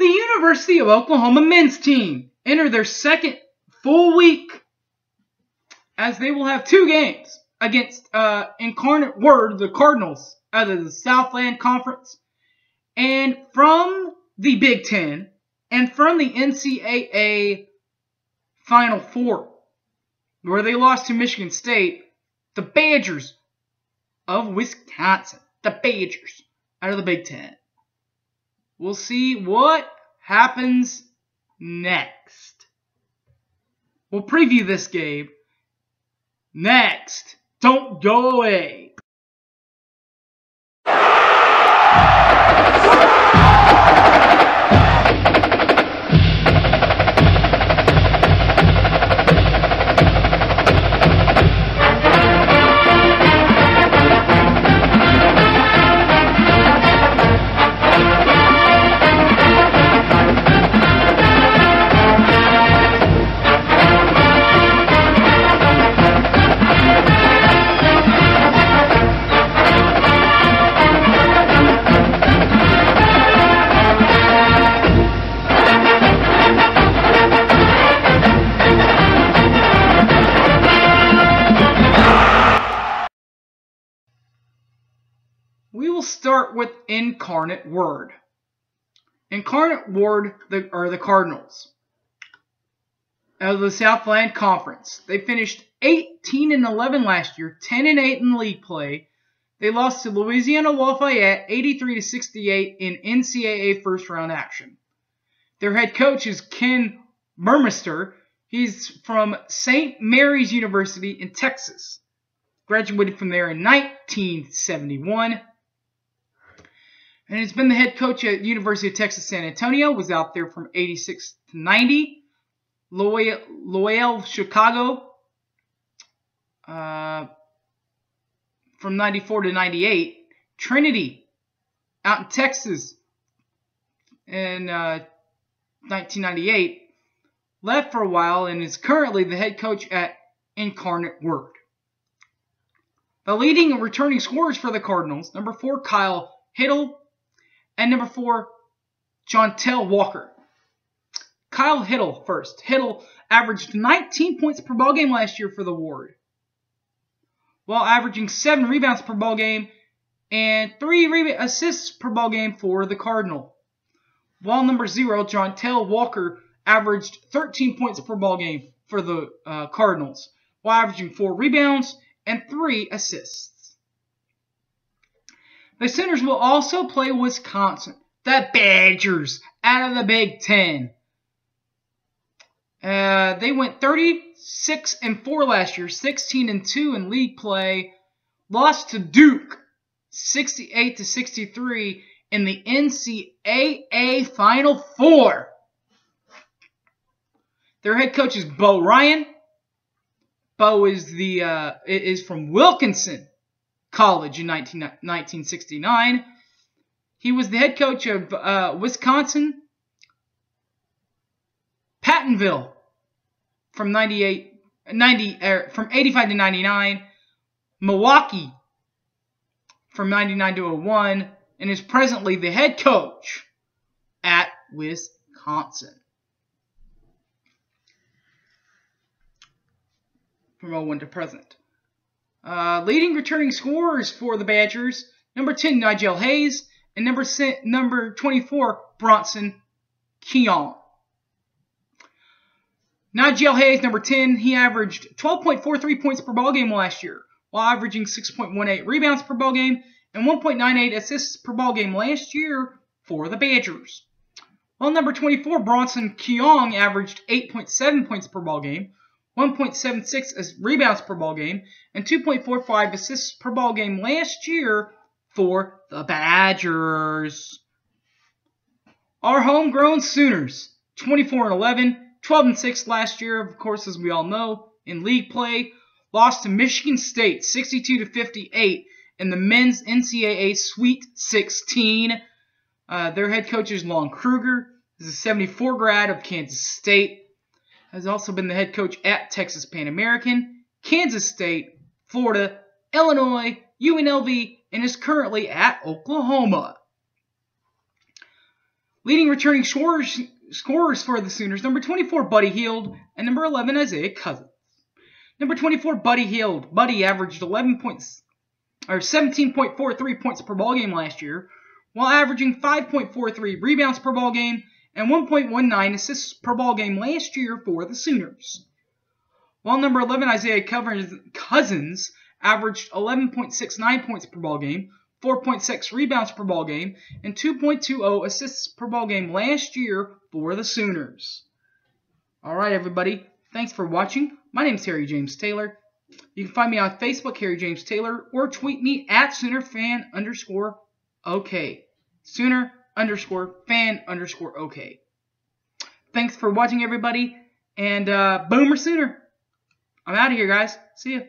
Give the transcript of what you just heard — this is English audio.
The University of Oklahoma men's team enter their second full week as they will have two games against uh, Incarnate Word, the Cardinals, out of the Southland Conference, and from the Big Ten, and from the NCAA Final Four, where they lost to Michigan State, the Badgers of Wisconsin, the Badgers out of the Big Ten. We'll see what happens next. We'll preview this game next. Don't go away. Start with Incarnate Word. Incarnate Word are the Cardinals of the Southland Conference. They finished 18 and 11 last year, 10 and 8 in league play. They lost to Louisiana Lafayette 83 to 68 in NCAA first round action. Their head coach is Ken Burmeister. He's from St. Mary's University in Texas. Graduated from there in 1971 and he's been the head coach at University of Texas San Antonio. Was out there from 86 to 90. Loyola, Loyola Chicago uh, from 94 to 98. Trinity out in Texas in uh, 1998. Left for a while and is currently the head coach at Incarnate Word. The leading returning scorers for the Cardinals, number four, Kyle Hittle, and number four, Jontel Walker. Kyle Hittle first. Hittle averaged 19 points per ball game last year for the Ward, while averaging seven rebounds per ball game and three re- assists per ball game for the Cardinal. While number zero, Jontel Walker, averaged 13 points per ball game for the uh, Cardinals, while averaging four rebounds and three assists. The Sooners will also play Wisconsin, the Badgers, out of the Big Ten. Uh, they went 36 and 4 last year, 16 and 2 in league play. Lost to Duke 68 to 63 in the NCAA Final Four. Their head coach is Bo Ryan. Bo is the uh, is from Wilkinson College in 19, 1969. He was the head coach of uh, Wisconsin Platteville from 98, 90, er, from 85 to 99, Milwaukee from 99 to 01, and is presently the head coach at Wisconsin. From 01 to present. Uh, leading returning scorers for the Badgers, number 10, Nigel Hayes, and number, number 24, Bronson Keon. Nigel Hayes, number 10, he averaged 12.43 points per ball game last year, while averaging 6.18 rebounds per ball game and 1.98 assists per ball game last year for the Badgers. While number 24, Bronson Keong, averaged 8.7 points per ball game, 1.76 rebounds per ball game, and 2.45 assists per ball game last year for the Badgers. Our homegrown Sooners, 24 and 11, 12 and 6 last year, of course, as we all know, in league play. Lost to Michigan State 62 to 58 in the men's NCAA Sweet 16. Uh, their head coach is Lon Kruger. He's a 74 grad of Kansas State. Has also been the head coach at Texas Pan American, Kansas State, Florida, Illinois, UNLV, and is currently at Oklahoma. Leading returning scorers, scorers for the Sooners, number 24, Buddy Hield, and number 11, Isaiah Cousins. Number 24, Buddy Hield. Buddy averaged 11 points, or 17.43 points per ball game last year, while averaging 5.43 rebounds per ball game and 1.19 assists per ball game last year for the Sooners. While number 11 Isaiah Cousins averaged 11.69 points per ball game, 4.6 rebounds per ball game, and 2.20 assists per ball game last year for the Sooners. All right, everybody. Thanks for watching. My name is Harry James Taylor. You can find me on Facebook, Harry James Taylor, or tweet me at SoonerFan underscore OK. Sooner underscore fan underscore OK. Thanks for watching, everybody, and uh, Boomer Sooner. I'm out of here, guys. See ya.